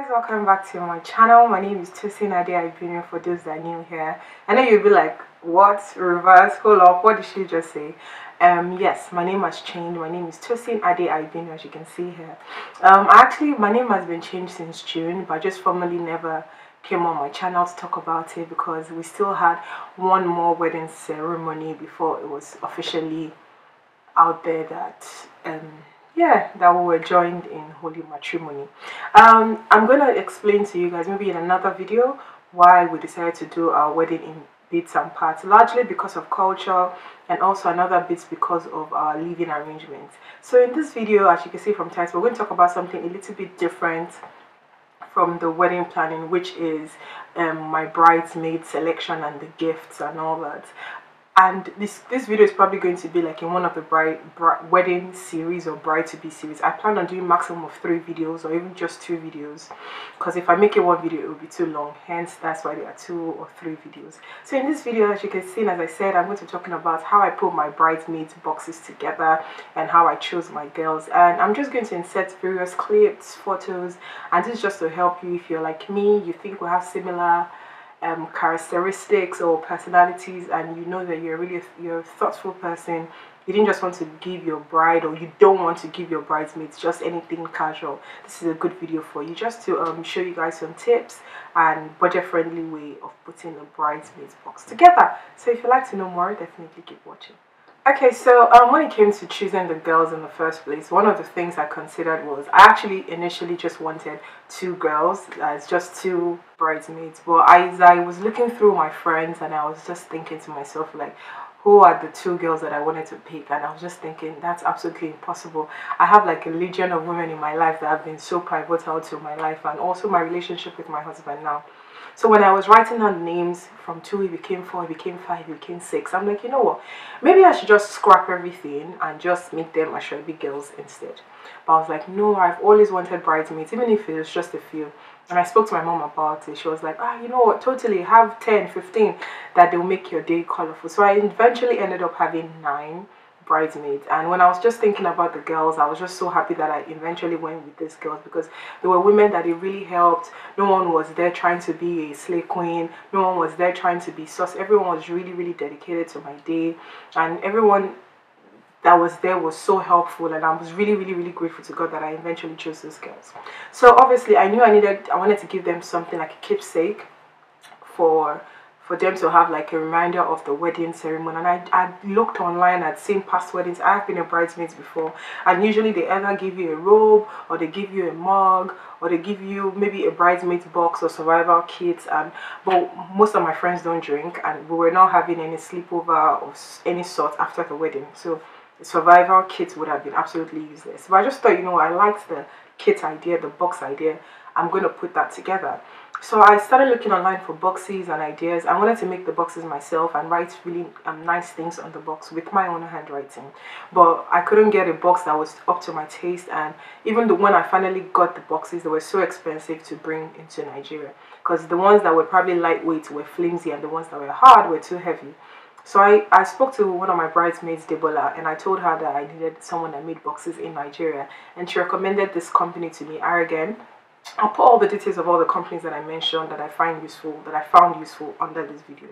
guys welcome back to my channel. My name is Tosin Ade for those that are new here. I know you'll be like what? Reverse? Hold up. What did she just say? Um yes my name has changed. My name is Tosin Ade as you can see here. Um actually my name has been changed since June but I just formally never came on my channel to talk about it because we still had one more wedding ceremony before it was officially out there that um yeah that we were joined in holy matrimony. Um i'm gonna explain to you guys maybe in another video why we decided to do our wedding in bits and parts largely because of culture and also another bits because of our living arrangements. So in this video as you can see from title we're going to talk about something a little bit different from the wedding planning which is um, my bridesmaid selection and the gifts and all that and this this video is probably going to be like in one of the bride, bride wedding series or bride to be series. I plan on doing maximum of three videos or even just two videos. Because if i make it one video it will be too long. Hence that's why there are two or three videos. So in this video as you can see as i said i'm going to be talking about how i put my bridesmaids boxes together and how i chose my girls. And i'm just going to insert various clips photos and this is just to help you if you're like me you think we have similar um, characteristics or personalities and you know that you're really you're a thoughtful person you didn't just want to give your bride or you don't want to give your bridesmaids just anything casual. This is a good video for you just to um, show you guys some tips and budget friendly way of putting a bridesmaids box together. So if you'd like to know more definitely keep watching Okay, so um, when it came to choosing the girls in the first place, one of the things I considered was I actually initially just wanted two girls, as just two bridesmaids. But as I was looking through my friends and I was just thinking to myself, like, who are the two girls that I wanted to pick? And I was just thinking, that's absolutely impossible. I have like a legion of women in my life that have been so pivotal to my life and also my relationship with my husband now. So when I was writing down names from two, it became four, it became five, it became six. I'm like, you know what? Maybe I should just scrap everything and just make them Asoebi girls instead. But I was like, no, I've always wanted bridesmaids, even if it was just a few. And I spoke to my mom about it. She was like, ah, you know what? Totally have 10, 15 that they'll make your day colorful. So I eventually ended up having nine bridesmaids. And when i was just thinking about the girls i was just so happy that i eventually went with these girls because they were women that it really helped. No one was there trying to be a slay queen. No one was there trying to be sus. Everyone was really really dedicated to my day. And everyone that was there was so helpful and I was really really really grateful to God that I eventually chose those girls. So obviously I knew I needed I wanted to give them something like a keepsake for for them to have like a reminder of the wedding ceremony. And I, I looked online at seen past weddings. I've been a bridesmaid before, and usually they either give you a robe or they give you a mug or they give you maybe a bridesmaid's box or survival kits. And but most of my friends don't drink, and we were not having any sleepover of any sort after the wedding. So the survival kit would have been absolutely useless. But I just thought, you know, I liked the kit idea, the box idea. I'm going to put that together. So I started looking online for boxes and ideas. I wanted to make the boxes myself and write really um, nice things on the box with my own handwriting. But I couldn't get a box that was up to my taste and even the when I finally got the boxes, they were so expensive to bring into Nigeria. Because the ones that were probably lightweight were flimsy and the ones that were hard were too heavy. So I, I spoke to one of my bridesmaids, Debola, and I told her that I needed someone that made boxes in Nigeria. And she recommended this company to me, Argen I'll put all the details of all the companies that I mentioned that I find useful, that I found useful under this video.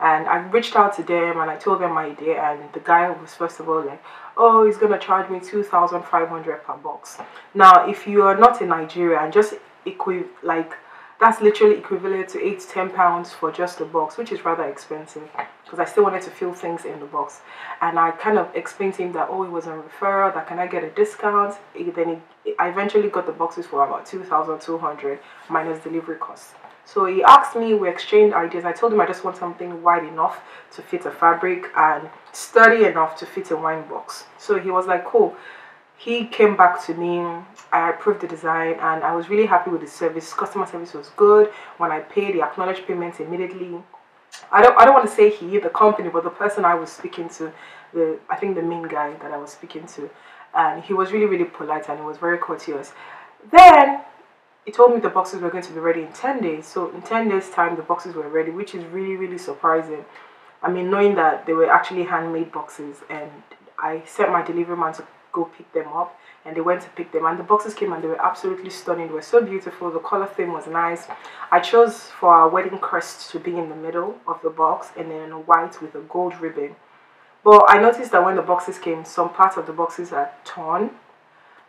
And I reached out to them and I told them my idea and the guy was first of all like, oh, he's going to charge me 2,500 per box. Now, if you are not in Nigeria and just equi like that's literally equivalent to 8 to 10 pounds for just a box, which is rather expensive because I still wanted to fill things in the box. And I kind of explained to him that, oh, it was a referral, that can I get a discount? Then he, I eventually got the boxes for about 2,200 minus delivery costs. So he asked me, we exchanged ideas. I told him I just want something wide enough to fit a fabric and sturdy enough to fit a wine box. So he was like, cool he came back to me i approved the design and i was really happy with the service. Customer service was good. When i paid the acknowledged payment immediately. I don't i don't want to say he the company but the person i was speaking to the i think the main guy that i was speaking to and he was really really polite and he was very courteous. Then he told me the boxes were going to be ready in 10 days. So in 10 days time the boxes were ready which is really really surprising. I mean knowing that they were actually handmade boxes and i sent my delivery man to go pick them up. And they went to pick them and the boxes came and they were absolutely stunning. They were so beautiful. The color theme was nice. I chose for our wedding crest to be in the middle of the box and then white with a gold ribbon. But i noticed that when the boxes came some parts of the boxes are torn.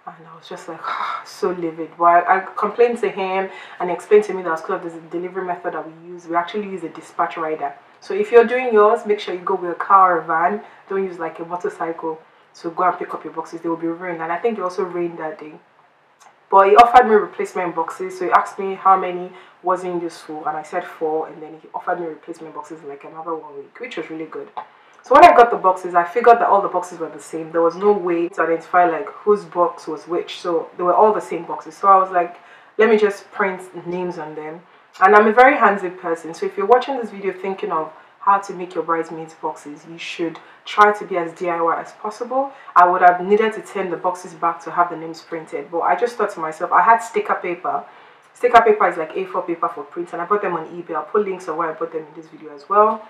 And I was just like oh, so livid. I, I, complained to him and he explained to me that because of the delivery method that we use, we actually use a dispatch rider. So if you're doing yours, make sure you go with a car or a van. Don't use like a motorcycle to go and pick up your boxes. They will be ruined. And I think it also rained that day. But he offered me replacement boxes. So he asked me how many wasn't useful. And I said four. And then he offered me replacement boxes like another one week, which was really good. So when I got the boxes, I figured that all the boxes were the same. There was no way to identify like whose box was which. So they were all the same boxes. So I was like, let me just print names on them. And I'm a very handsy person. So if you're watching this video thinking of how to make your bridesmaids boxes, you should try to be as DIY as possible. I would have needed to turn the boxes back to have the names printed. But I just thought to myself, I had sticker paper. Sticker paper is like A4 paper for print. And I bought them on eBay. I'll put links on where I bought them in this video as well.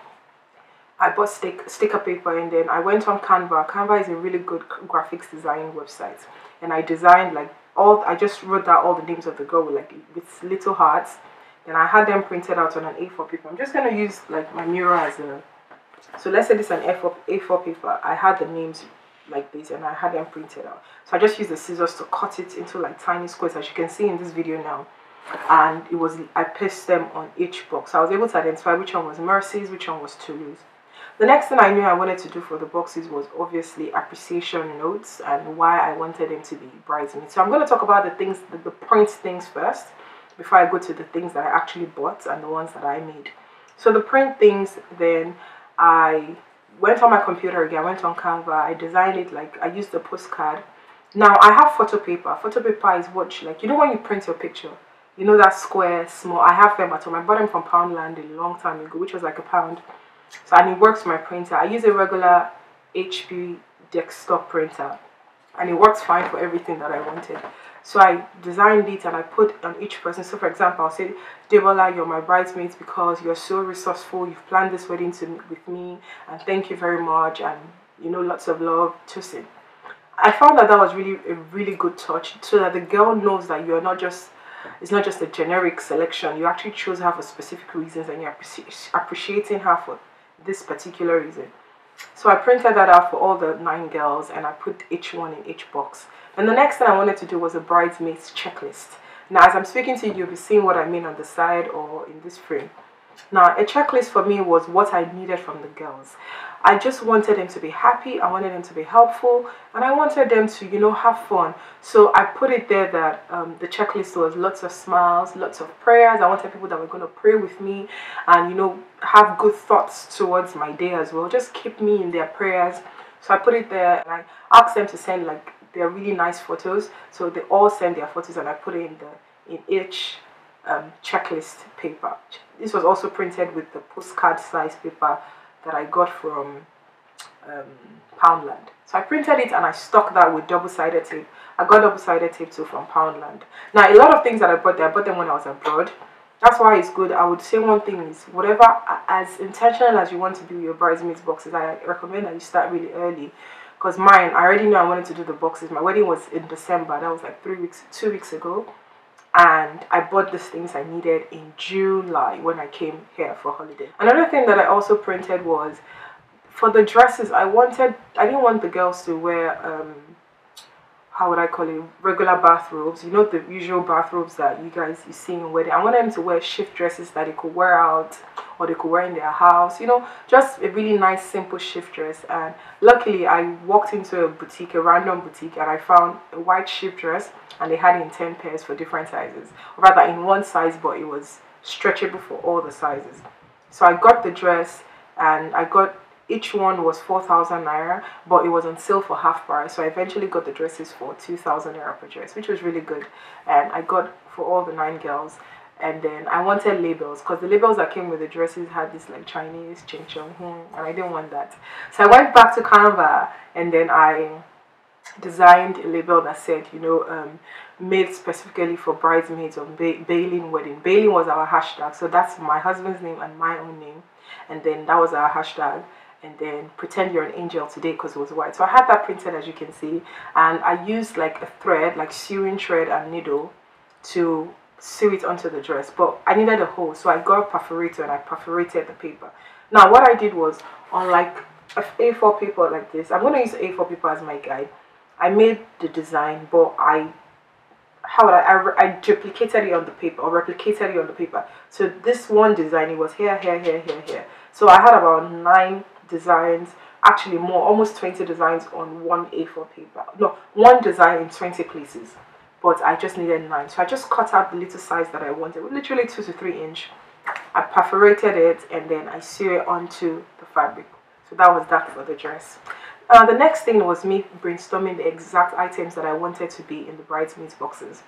I bought stick, sticker paper and then I went on Canva. Canva is a really good graphics design website. And I designed like all, I just wrote down all the names of the girl with like with little hearts. And I had them printed out on an A4 paper. I'm just going to use like my mirror as a, so let's say this is an A4, A4 paper. I had the names like this and I had them printed out. So I just used the scissors to cut it into like tiny squares as you can see in this video now and it was I pasted them on each box. So I was able to identify which one was Mercy's, which one was Tolu's. The next thing I knew I wanted to do for the boxes was obviously appreciation notes and why I wanted them to be bridesmaids. So I'm going to talk about the things, the, the point things first before I go to the things that I actually bought and the ones that I made. So the print things, then I went on my computer again, I went on Canva, I designed it like I used the postcard. Now I have photo paper. Photo paper is what you, like you know when you print your picture, you know that square small. I have them at home. I bought them from Poundland a long time ago, which was like a pound. So and it works my printer. I use a regular HP desktop printer and it works fine for everything that I wanted. So I designed it and I put on each person. So for example, I'll say, Debola, you're my bridesmaids because you're so resourceful. You've planned this wedding to, with me and thank you very much. And you know, lots of love, Tosin. I found that that was really a really good touch so that the girl knows that you're not just it's not just a generic selection you actually chose her for specific reasons and you're appreciating her for this particular reason. So I printed that out for all the nine girls and I put each one in each box. And the next thing I wanted to do was a bridesmaids checklist. Now as I'm speaking to you, you'll be seeing what I mean on the side or in this frame. Now, a checklist for me was what I needed from the girls. I just wanted them to be happy, I wanted them to be helpful, and I wanted them to, you know, have fun. So I put it there that um, the checklist was lots of smiles, lots of prayers. I wanted people that were going to pray with me and, you know, have good thoughts towards my day as well. Just keep me in their prayers. So I put it there and I asked them to send like their really nice photos. So they all send their photos and I put it in the in each um, checklist paper. This was also printed with the postcard size paper that I got from um, Poundland. So I printed it and I stuck that with double-sided tape. I got double-sided tape too from Poundland. Now, a lot of things that I bought there, I bought them when I was abroad. That's why it's good. I would say one thing is, whatever, as intentional as you want to do your bridesmaids boxes, I recommend that you start really early. Because mine, I already knew I wanted to do the boxes. My wedding was in December. That was like three weeks, two weeks ago and I bought the things I needed in July when I came here for holiday. Another thing that I also printed was for the dresses I wanted I didn't want the girls to wear um how would I call it regular bathrobes you know the usual bathrobes that you guys you see in wedding. I wanted them to wear shift dresses that they could wear out or they could wear in their house you know just a really nice simple shift dress. And luckily I walked into a boutique a random boutique and I found a white shift dress and they had in 10 pairs for different sizes. Or rather in one size but it was stretchable for all the sizes. So I got the dress and I got each one was 4,000 naira, but it was on sale for half price. So I eventually got the dresses for 2,000 naira per dress, which was really good. And I got for all the nine girls. And then I wanted labels because the labels that came with the dresses had this like Chinese ching chong, and I didn't want that. So I went back to Canva and then I designed a label that said, you know, um, made specifically for bridesmaids on ba- Bailin wedding. Bailin was our hashtag, so that's my husband's name and my own name, and then that was our hashtag and then pretend you're an angel today because it was white. So I had that printed as you can see and I used like a thread, like sewing thread and needle to sew it onto the dress. But I needed a hole so I got a perforator and I perforated the paper. Now what I did was on like a A4 paper like this, I'm going to use A4 paper as my guide. I made the design but I how would I, I, I duplicated it on the paper or replicated it on the paper. So this one design, it was here, here, here, here, here. So I had about nine designs, actually more, almost 20 designs on one A4 paper. No, one design in 20 places, but I just needed nine. So I just cut out the little size that I wanted, literally two to three inch. I perforated it and then I sew it onto the fabric. So that was that for the dress. Uh, the next thing was me brainstorming the exact items that I wanted to be in the bridesmaids boxes.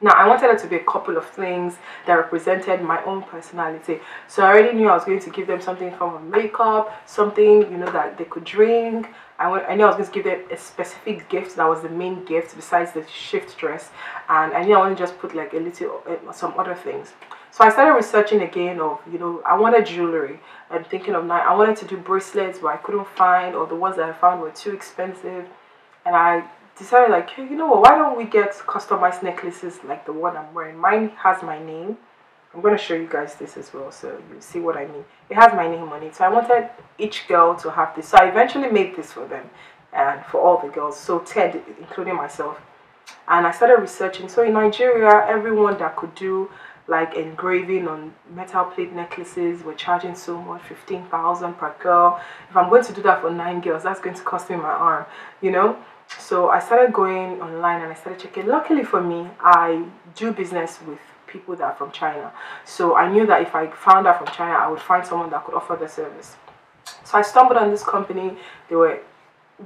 Now, I wanted it to be a couple of things that represented my own personality. So I already knew I was going to give them something from makeup, something, you know, that they could drink. I, went, I knew I was going to give them a specific gift that was the main gift besides the shift dress. And I knew I wanted to just put like a little, uh, some other things. So I started researching again of, you know, I wanted jewelry. I'm thinking of, I wanted to do bracelets, but I couldn't find, or the ones that I found were too expensive. And I decided like, hey, you know what, why don't we get customized necklaces like the one I'm wearing. Mine has my name. I'm going to show you guys this as well so you see what I mean. It has my name on it. So I wanted each girl to have this. So I eventually made this for them and for all the girls. So 10, including myself. And I started researching. So in Nigeria, everyone that could do like engraving on metal plate necklaces We're charging so much 15,000 per girl if I'm going to do that for nine girls that's going to cost me my arm you know so I started going online and I started checking. Luckily for me, I do business with people that are from China. So I knew that if I found out from China, I would find someone that could offer the service. So I stumbled on this company. They were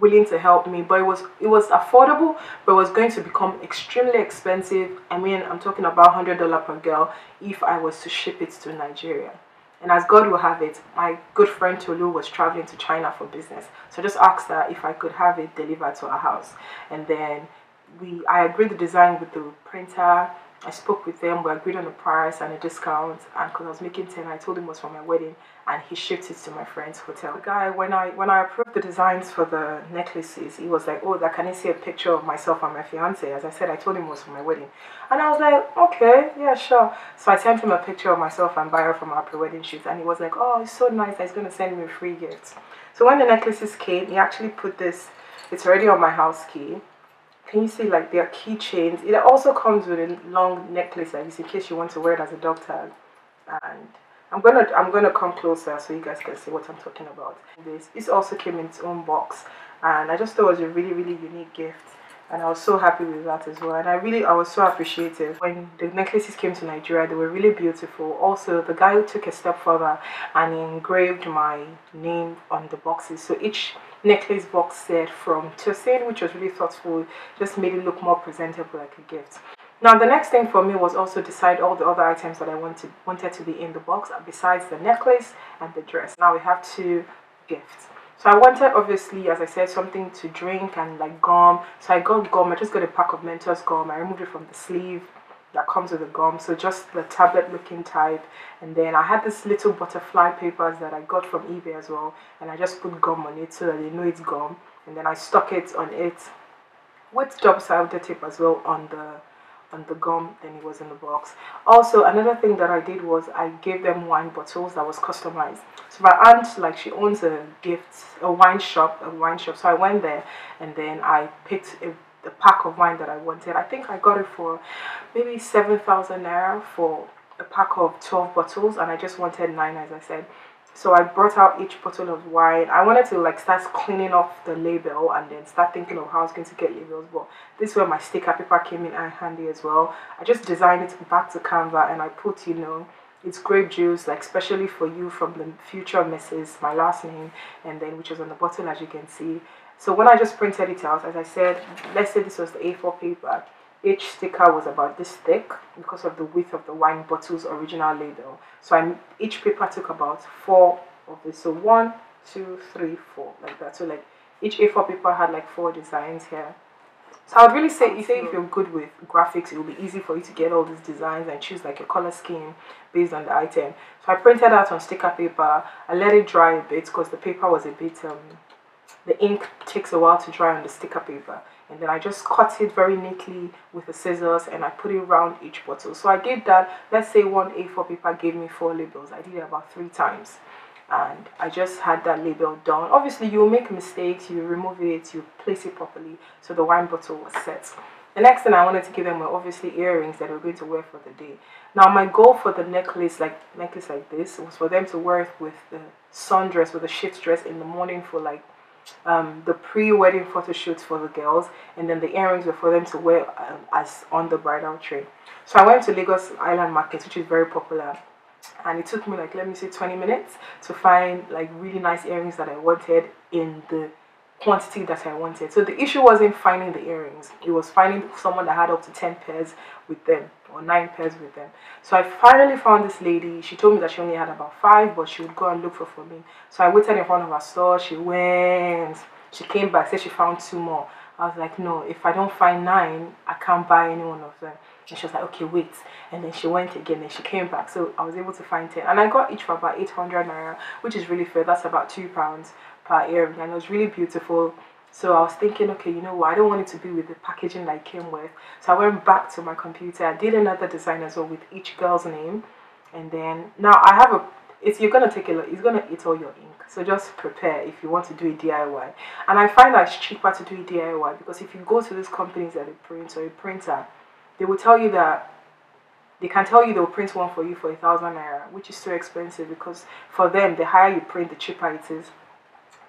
willing to help me, but it was it was affordable, but it was going to become extremely expensive. I mean, I'm talking about hundred dollar per girl if I was to ship it to Nigeria. And as God will have it, my good friend Tolu was traveling to China for business. So I just asked her if I could have it delivered to our house. And then we I agreed the design with the printer. I spoke with them, we agreed on a price and a discount. And because I was making 10, I told him it was for my wedding and he shipped it to my friend's hotel. The guy, when I when I approved the designs for the necklaces, he was like, oh, that can I see a picture of myself and my fiance? As I said, I told him it was for my wedding. And I was like, okay, yeah, sure. So I sent him a picture of myself and Byron from our pre-wedding shoot. And he was like, oh, it's so nice. He's going to send me a free gift. So when the necklaces came, he actually put this, it's already on my house key. Can you see like their keychains? It also comes with a long necklace like this in case you want to wear it as a dog tag. And I'm gonna I'm gonna come closer so you guys can see what I'm talking about. This this also came in its own box, and I just thought it was a really really unique gift, and I was so happy with that as well. And I really I was so appreciative when the necklaces came to Nigeria. They were really beautiful. Also, the guy who took a step further and engraved my name on the boxes. So each necklace box set from Tosin, which was really thoughtful, just made it look more presentable like a gift. Now the next thing for me was also decide all the other items that I wanted wanted to be in the box besides the necklace and the dress. Now we have two gifts. So I wanted obviously as I said something to drink and like gum. So I got gum, I just got a pack of Mentos gum. I removed it from the sleeve that comes with the gum. So just the tablet looking type. And then I had this little butterfly papers that I got from eBay as well. And I just put gum on it so that they know it's gum. And then I stuck it on it with double-sided tape as well on the and the gum then it was in the box. Also another thing that i did was i gave them wine bottles that was customized. So my aunt like she owns a gift a wine shop a wine shop. So i went there and then i picked a, a pack of wine that i wanted. I think i got it for maybe 7000 naira for a pack of 12 bottles and i just wanted nine as i said so I brought out each bottle of wine. I wanted to like start cleaning off the label and then start thinking of how I was going to get labels. But this is where my sticker paper came in handy as well. I just designed it back to Canva and I put, you know, it's grape juice, like especially for you from the future Mrs. My last name, and then which is on the bottle as you can see. So when I just printed it out, as I said, let's say this was the A4 paper each sticker was about this thick because of the width of the wine bottle's original label. So I, each paper took about four of this. So one, two, three, four, like that. So like each A4 paper had like four designs here. So I would really say, you say if you're good with graphics, it will be easy for you to get all these designs and choose like a color scheme based on the item. So I printed out on sticker paper. I let it dry a bit because the paper was a bit, um, the ink takes a while to dry on the sticker paper. And then I just cut it very neatly with the scissors and I put it around each bottle. So I did that. Let's say one A4 paper gave me four labels. I did it about three times and I just had that label done. Obviously, you make mistakes, you remove it, you place it properly. So the wine bottle was set. The next thing I wanted to give them were obviously earrings that we're going to wear for the day. Now, my goal for the necklace, like necklace like this, was for them to wear it with the sundress, with the shift dress in the morning for like um, the pre-wedding photo shoots for the girls, and then the earrings were for them to wear um, as on the bridal train. So I went to Lagos Island Market, which is very popular and it took me like let me say 20 minutes to find like really nice earrings that I wanted in the quantity that I wanted. So the issue wasn't finding the earrings, it was finding someone that had up to 10 pairs with them or 9 pairs with them. So I finally found this lady. She told me that she only had about 5 but she would go and look for for me. So I waited in front of her store. She went, she came back, said she found two more. I was like, no, if I don't find 9, I can't buy any one of them. And she was like, okay, wait. And then she went again and she came back. So I was able to find 10. And I got each for about 800 naira, which is really fair. That's about two pounds And it was really beautiful. So I was thinking, okay, you know what? I don't want it to be with the packaging that I came with. So I went back to my computer. I did another design as well with each girl's name. And then now I have a, it's, you're to take a look. It's to eat all your ink. So just prepare if you want to do a DIY. And I find that it's cheaper to do a DIY because if you go to these companies that they print or a printer, they will tell you that they can tell you they'll print one for you for a thousand naira, which is so expensive because for them, the higher you print, the cheaper it is.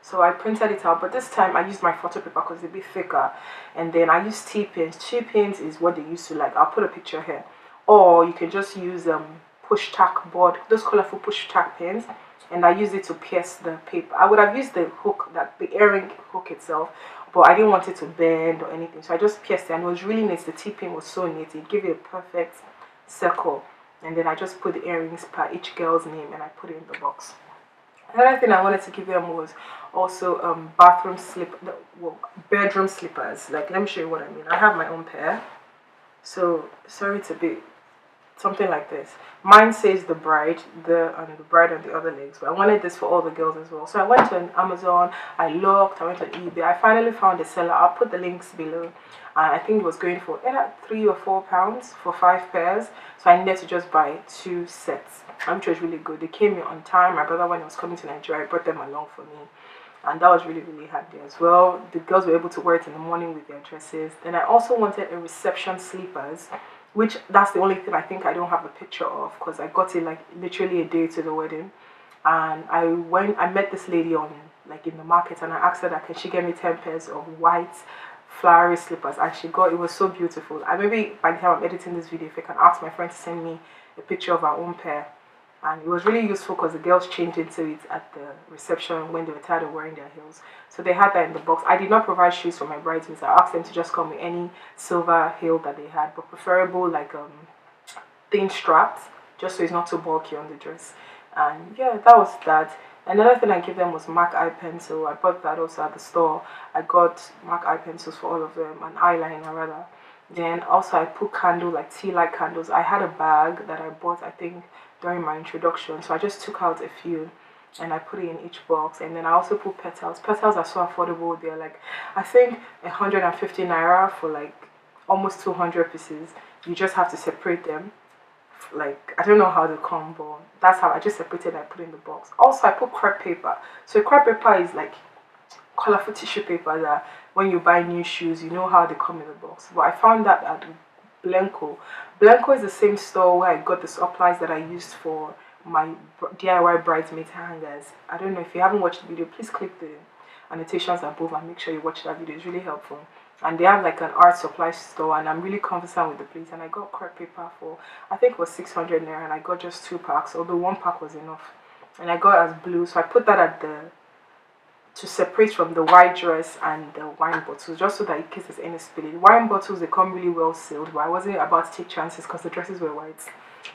So I printed it out, but this time I used my photo paper because it's a bit thicker. And then I used T-pins. T-pins is what they used to like. I'll put a picture here. Or you can just use um, push tack board, those colorful push tack pins. And I used it to pierce the paper. I would have used the hook, that the earring hook itself, but I didn't want it to bend or anything. So I just pierced it and it was really nice The T-pin was so neat. It gave it a perfect circle. And then I just put the earrings per each girl's name and I put it in the box. Another thing I wanted to give them was also um, bathroom slip, well, bedroom slippers. Like, let me show you what I mean. I have my own pair. So, sorry to be something like this. Mine says the bride, the and the bride on the other legs, but I wanted this for all the girls as well. So I went to an Amazon, I looked, I went to eBay, I finally found a seller. I'll put the links below. And I think it was going for either three or four pounds for five pairs. So I needed to just buy two sets, which was really good. They came in on time. My brother, when he was coming to Nigeria, brought them along for me and that was really really handy as well the girls were able to wear it in the morning with their dresses then i also wanted a reception slippers which that's the only thing I think I don't have a picture of because I got it like literally a day to the wedding. And I went I met this lady on like in the market and I asked her that can she get me 10 pairs of white flowery slippers? And she got it was so beautiful. And maybe by the time I'm editing this video if I can ask my friend to send me a picture of her own pair and it was really useful because the girls changed into it at the reception when they were tired of wearing their heels. So they had that in the box. I did not provide shoes for my bridesmaids. I asked them to just come with any silver heel that they had but preferable like um thin straps just so it's not too bulky on the dress. And yeah that was that. Another thing i gave them was mac eye pencil. I bought that also at the store. I got mac eye pencils for all of them and eyeliner rather. Then also i put candle like tea light candles. I had a bag that i bought i think during my introduction. So I just took out a few and I put it in each box. And then I also put petals. Petals are so affordable. They're like, I think 150 naira for like almost 200 pieces. You just have to separate them. Like, I don't know how they come, but that's how I just separated I put in the box. Also, I put crepe paper. So crepe paper is like colorful tissue paper that when you buy new shoes, you know how they come in the box. But I found that at Blenco. Blenco is the same store where I got the supplies that I used for my DIY bridesmaid hangers. I don't know if you haven't watched the video, please click the annotations above and make sure you watch that video. It's really helpful. And they have like an art supply store and I'm really conversant with the place. And I got crepe paper for, I think it was 600 naira and I got just two packs, although one pack was enough. And I got as blue, so I put that at the to separate from the white dress and the wine bottles just so that in case there's any spilling. Wine bottles they come really well sealed but I wasn't about to take chances because the dresses were white.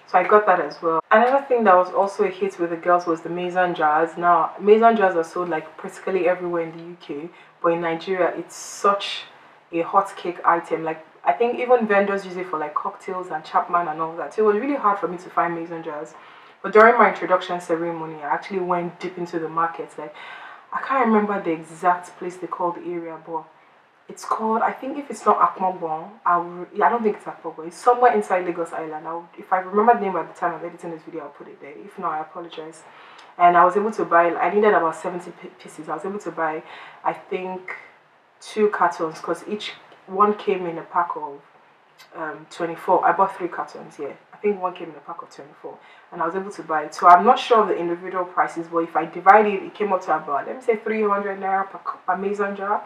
So I got that as well. Another thing that was also a hit with the girls was the mason jars. Now mason jars are sold like practically everywhere in the UK but in Nigeria it's such a hot cake item. Like I think even vendors use it for like cocktails and Chapman and all that. So it was really hard for me to find mason jars. But during my introduction ceremony, I actually went deep into the market. Like I can't remember the exact place they call the area, but it's called I think if it's not Akmogbon, I'll I don't think it's Akmogbon. It's somewhere inside Lagos Island. I'll, if I remember the name at the time of editing this video, I'll put it there. If not, I apologize. And I was able to buy. I needed about seventy pieces. I was able to buy, I think, two cartons because each one came in a pack of um, 24. I bought three cartons, yeah. I think one came in a pack of 24. And I was able to buy it. So I'm not sure of the individual prices, but if I divide it, it came up to about, let me say 300 naira per, per jar.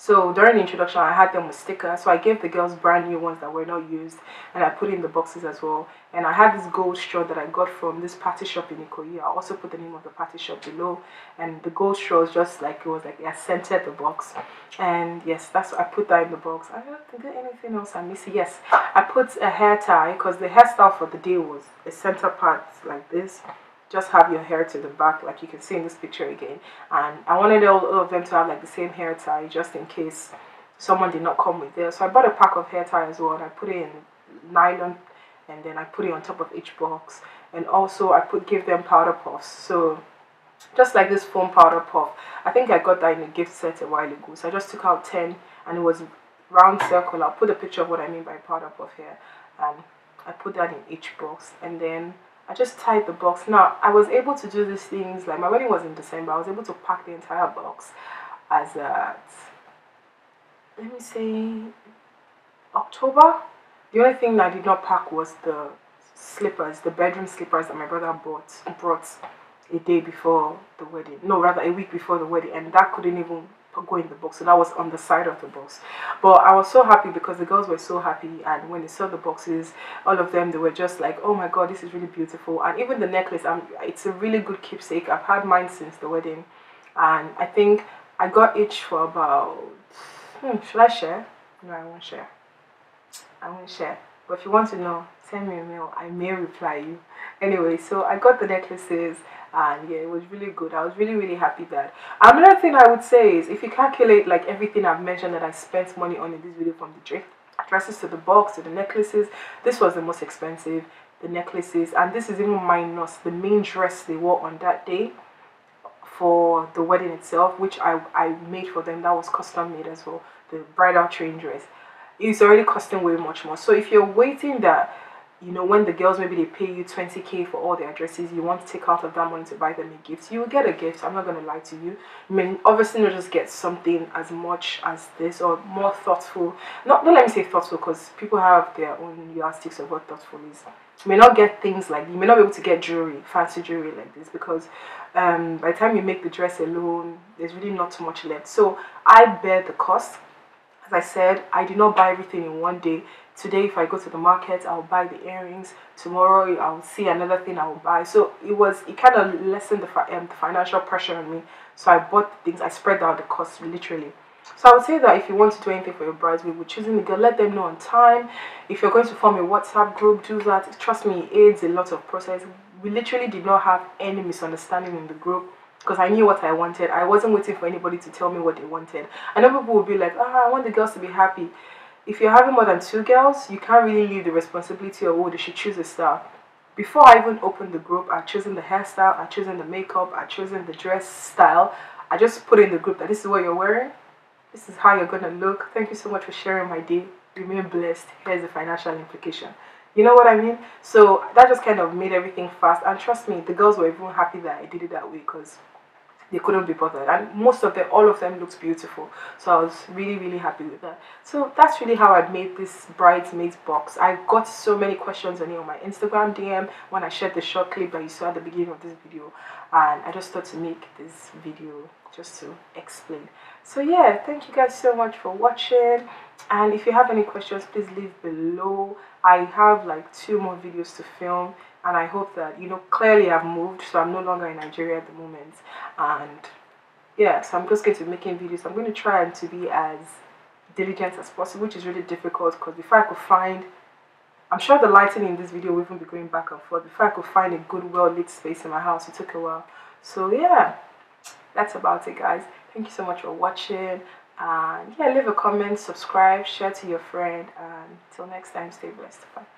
So during the introduction, I had them with stickers. So I gave the girls brand new ones that were not used, and I put in the boxes as well. And I had this gold straw that I got from this party shop in Ikoyi. I also put the name of the party shop below, and the gold straw was just like it was like I scented the box. And yes, that's I put that in the box. I don't think anything else I miss. Yes, I put a hair tie because the hairstyle for the day was a center part like this just have your hair to the back like you can see in this picture again. And I wanted all, of them to have like the same hair tie just in case someone did not come with theirs so I bought a pack of hair tie as well and I put it in nylon and then I put it on top of each box. And also I put give them powder puffs. So just like this foam powder puff I think I got that in a gift set a while ago. So I just took out 10 and it was round circle. I'll put a picture of what I mean by powder puff here and I put that in each box. And then I just tied the box. Now, I was able to do these things, like my wedding was in December, I was able to pack the entire box as at, let me say, October. The only thing I did not pack was the slippers, the bedroom slippers that my brother bought, brought a day before the wedding. No, rather a week before the wedding, and that couldn't even go in the box. So that was on the side of the box. But I was so happy because the girls were so happy, and when they saw the boxes, all of them they were just like, "Oh my god, this is really beautiful!" And even the necklace, um, it's a really good keepsake. I've had mine since the wedding, and I think I got each for about. Hmm, should I share? No, I won't share. I won't share. But if you want to know, send me a mail. I may reply you. Anyway, so I got the necklaces and yeah it was really good. I was really really happy that. Another thing i would say is if you calculate like everything i've mentioned that i spent money on in this video from the dresses to the box to the necklaces this was the most expensive the necklaces. And this is even minus the main dress they wore on that day for the wedding itself which i i made for them. That was custom made as well the bridal train dress. It's already costing way much more. So if you're waiting that you know, when the girls maybe they pay you 20k for all their dresses, you want to take out of that money to buy them a gift, you will get a gift. I'm not going to lie to you. I mean, obviously, not just get something as much as this or more thoughtful. Not, don't let me say thoughtful because people have their own yardsticks of what thoughtful is. You may not get things like, you may not be able to get jewelry, fancy jewelry like this because um, by the time you make the dress alone, there's really not too much left. So I bear the cost. As I said, I did not buy everything in one day today if i go to the market i'll buy the earrings tomorrow i'll see another thing i'll buy so it was it kind of lessened the, um, the financial pressure on me so i bought things i spread out the cost literally so I would say that if you want to do anything for your brides, we would choosing the girl, let them know on time. If you're going to form a WhatsApp group, do that. Trust me, it aids a lot of process. We literally did not have any misunderstanding in the group because I knew what I wanted. I wasn't waiting for anybody to tell me what they wanted. I know people would be like, ah, I want the girls to be happy if you're having more than two girls, you can't really leave the responsibility of, oh, they should choose a style. Before I even opened the group, I chosen the hairstyle, I chosen the makeup, I chosen the dress style. I just put in the group that this is what you're wearing, this is how you're gonna look. Thank you so much for sharing my day. Remain blessed. Here's the financial implication. You know what I mean? So that just kind of made everything fast. And trust me, the girls were even happy that I did it that way because they couldn't be bothered. And most of them all of them looked beautiful. So i was really really happy with that. So that's really how i made this bridesmaids box. I got so many questions on it on my instagram dm when i shared the short clip that you saw at the beginning of this video. And i just thought to make this video just to explain. So yeah thank you guys so much for watching. And if you have any questions please leave below. I have like two more videos to film and I hope that you know clearly I've moved so I'm no longer in Nigeria at the moment. And yeah so I'm just going to be making videos. I'm going to try and to be as diligent as possible which is really difficult because before I could find I'm sure the lighting in this video will even be going back and forth. Before I could find a good well lit space in my house it took a while. So yeah that's about it guys. Thank you so much for watching. And yeah leave a comment subscribe share to your friend. And till next time stay blessed. Bye